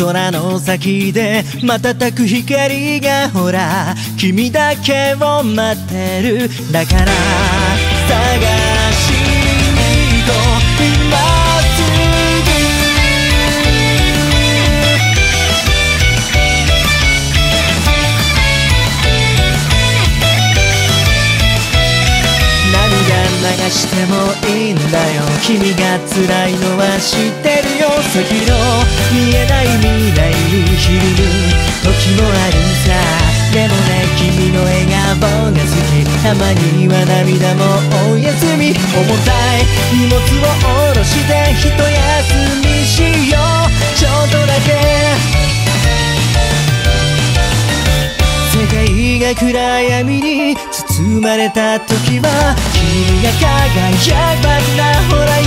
空の先で瞬く光がほら君だけを待ってる。だから探もいいんだよ。君が辛いのは知ってるよ。先の見えない未来にひるむ時もあるさ。でもね君の笑顔が好き。たまには涙もおやすみ。重たい荷物を下ろして一休みしよう。ちょっとだけ。暗闇に包まれた時は君が輝くなほら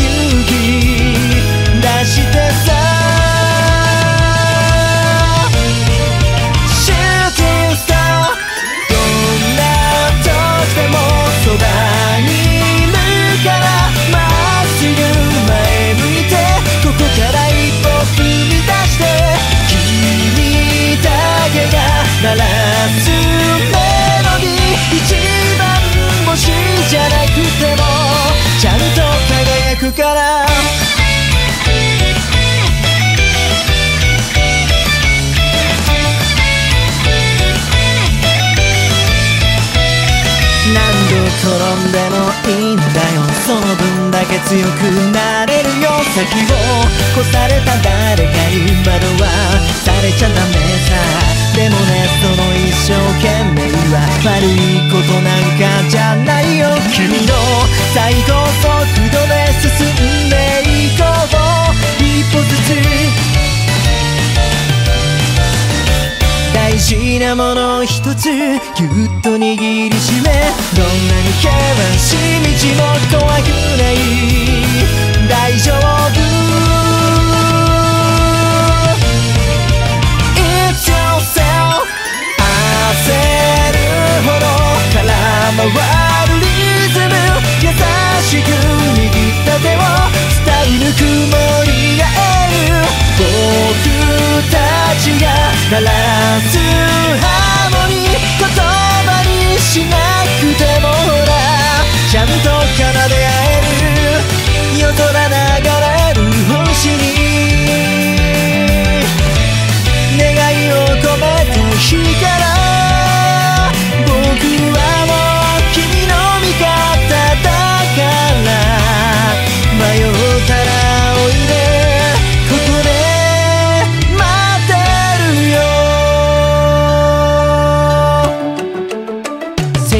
転んでもいいんだよ。その分だけ強くなれるよ。先を越された誰かに惑わされちゃダメさ。でもねその一生懸命は悪いことなんかじゃないよ。君の最高事なもの一つぎゅっと握りしめどんなに険しい道も怖くない大丈夫 It's yourself 焦るほど空回るリズム優しく握った。手を伝い抜く盛り上げる僕たちが鳴らすハーモニー言葉にしなくてもほら。ちゃんと奏で合える。夜空流れる星に。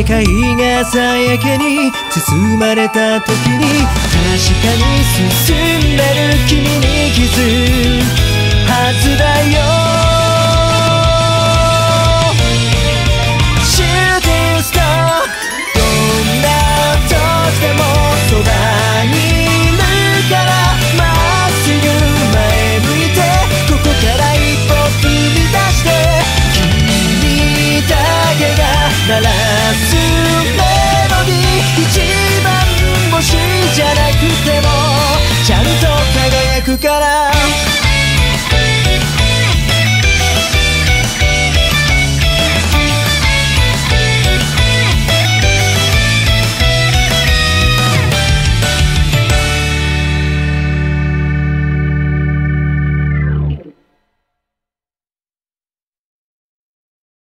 世界がさやけに包まれた時に確かに進んでる君に気づくはずだよ。から